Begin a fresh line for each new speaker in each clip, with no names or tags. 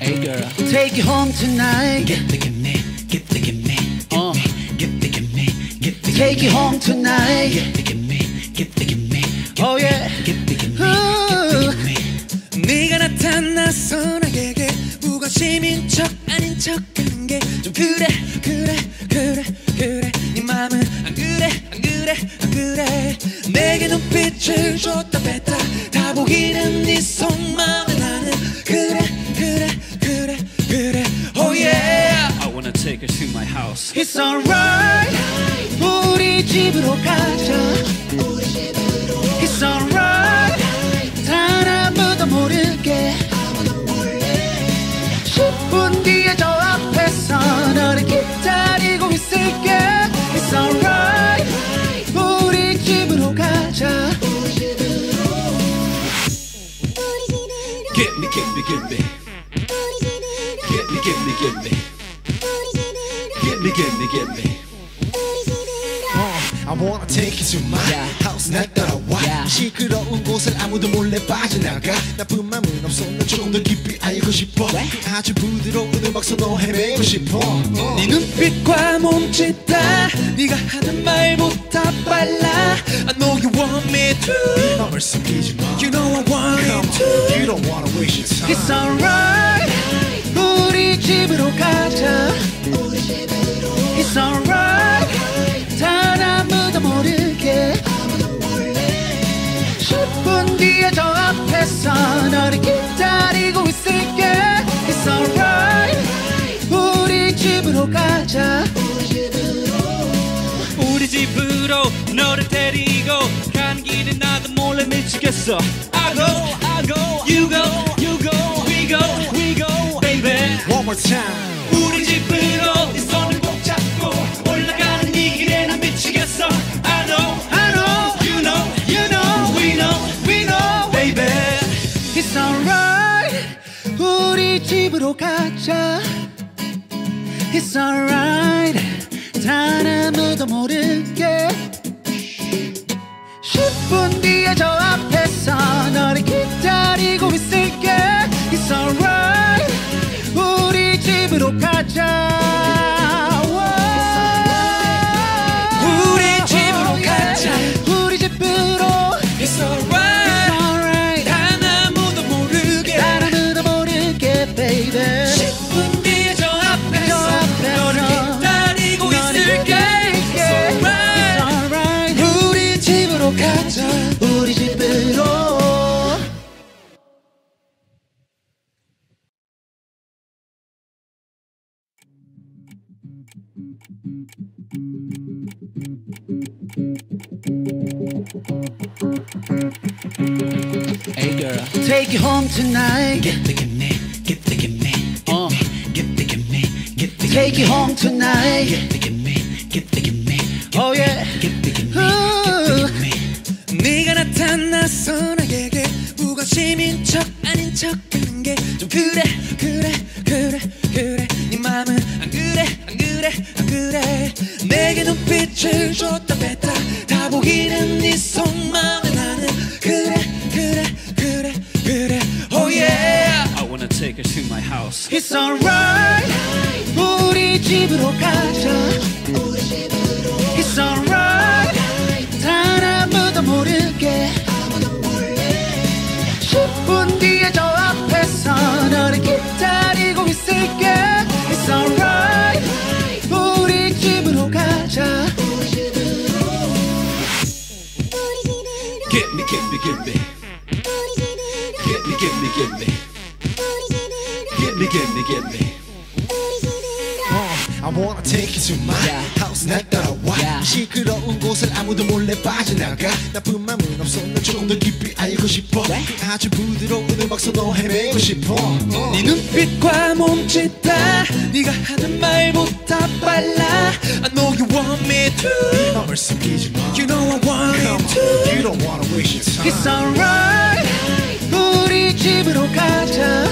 Hey girl,
Take you home tonight.
get the give me, get the give me, get
Uh.
me, get the give me, get the
Take you home tonight.
get the give me, get the give me,
Oh yeah.
get the give me, get the give me.
네가 나타나서 나에게 무관심인 척 아닌 척 하는 게 좀 그래 그래 그래 내게 눈빛을 줬다 뺐다 다 보이는 네 속마음에 나는 그래 그래 그래 그래 oh yeah
I wanna take her to my house.
It's alright. 우리 집으로 가자.
Get me, get me, get me, get me, get me, get me.
I wanna take you to my house 날 따라와
Yeah.
시끄러운 곳을 아무도 몰래 빠져나가 나쁜 맘은 없어 난 조금 더 깊이 알고 싶어 그 아주 부드러운 음악 속너 헤매고 싶어 어.
네 눈빛과 몸짓 다 네가 하는 말보다 빨라 I know you want me to
맘을 숨기지 마
You know I want
Come
it to
you don't wanna waste your time
It's alright. 집으로 가자. 우리 집으로
너를 데리고 간 길에 나도 몰래 미치겠어. I go, I go, you go, you go, we go, we go, baby.
One more time
우리 집으로 네 손을 꼭 잡고 올라가는 이 길에 난 미치겠어. I know,
I know.
you know, you know, we know, we know, baby.
It's alright. 우리 집으로 가자. It's alright. 단 아무도 모르게. 10분 뒤에 저 앞에서 너를 기다리고 있을게. It's alright.
Hey girl,
Take you home tonight.
get the me, get the me, get
Uh.
get the me, get the
Take you home tonight.
get the me, get the me,
Oh yeah.
get the me, get the me.
네가 나타나서 나에게 무관심인 척 아닌 척 하는 게 좀 그래 그래
house.
It's alright. 우리 집으로 가자.
I wanna take you to my house 날 따라와
Yeah.
시끄러운 곳을 아무도 몰래 빠져나가 나쁜 맘은 없어 난 조금 더 깊이 알고 싶어 그 아주 부드러운 음악 속너 헤매고 싶어 어.
네 눈빛과 몸짓 다 네가 하는 말보다 빨라 I know you want me to
맘을 숨기지 마
You know I want
Come
it to
on, you don't wanna waste your time
It's alright. 우리 집으로 가자.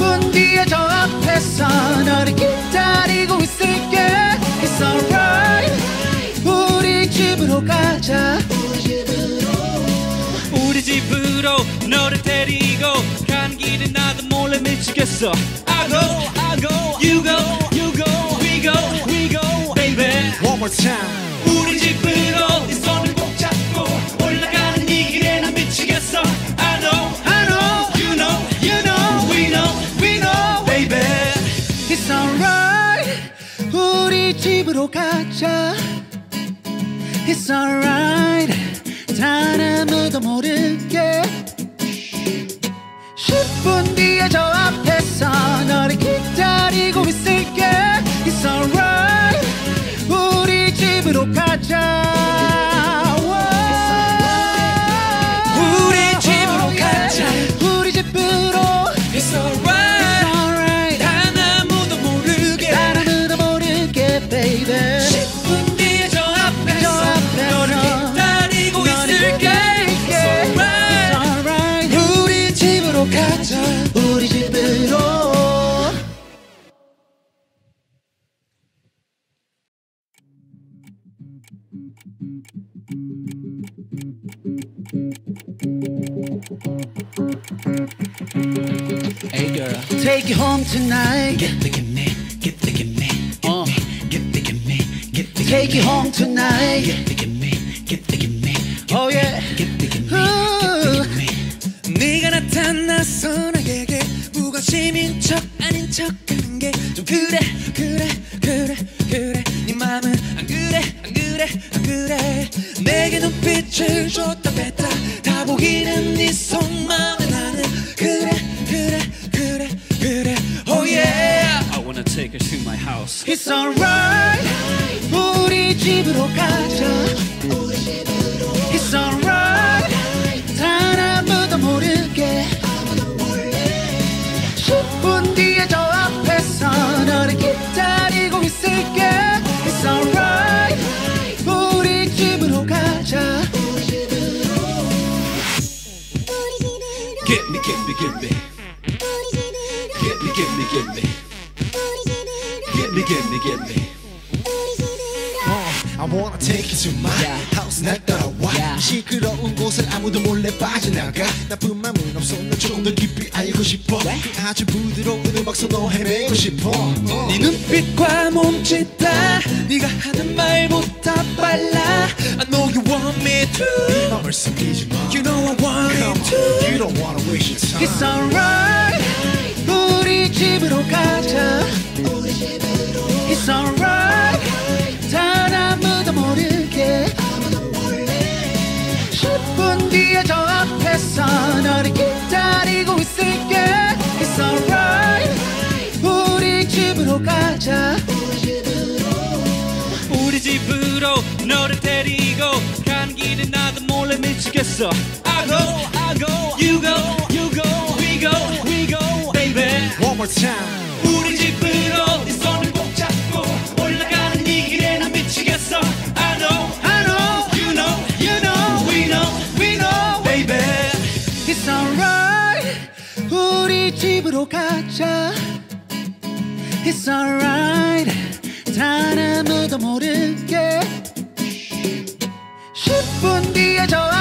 5분 뒤에 저 앞에서 너를 기다리고 있을게 It's alright 우리 집으로 가자
우리 집으로 너를 데리고 가는 길에 나도 몰래 미치겠어 I go, I go, you go, you go, we go, we go, baby
One more time
집으로
가자. It's alright. 단 아무도 모르게. 10분 뒤에 저 앞에서 너를 기다리고 있을게. It's alright. 우리 집으로 가자
가자
우리 집으로
Hey girl
Take you home tonight
Get the gimme Get the gimme
어.
Get the gimme Get the
Take you home tonight
Get the gimme Get the gimme
Oh yeah
Get 그래 그래 그래. 네 맘은 안 그래 안 그래 안 그래. 내게 눈빛을 줬다 뺐다. 다 보이는 네 속마음에 나는 그래 그래 그래 그래. Oh yeah.
I wanna take her to my house.
It's alright. 우리 집으로 가자. It's
Get me.
I wanna take you to my house 날 따라와 시끄러운 곳을 아무도 몰래 빠져나가 나쁜 맘은 없어 널 조금 더 깊이 알고 싶어 그 아주 부드러운 음악 속너 헤매고 싶어 어.
네 눈빛과 몸짓 다 네가 하는 말보다 빨라 I know you want me to
네 맘을 숨기지 마
You know I want
Come
it
on, you don't wanna waste your time
It's alright 집으로 가자 우리 집으로
너를 데리고 간 길에 나도 몰래 미치겠어 I go I go You go You go We go We go baby
One more time
우리 집으로 네 손을 꼭 잡고 올라가는 이 길에 나 미치겠어 I know
I know
You know
You know
We know
We know
baby
It's alright 우리 집으로 가자 It's alright. 단 아무도 모르게. 10분 뒤에 저앞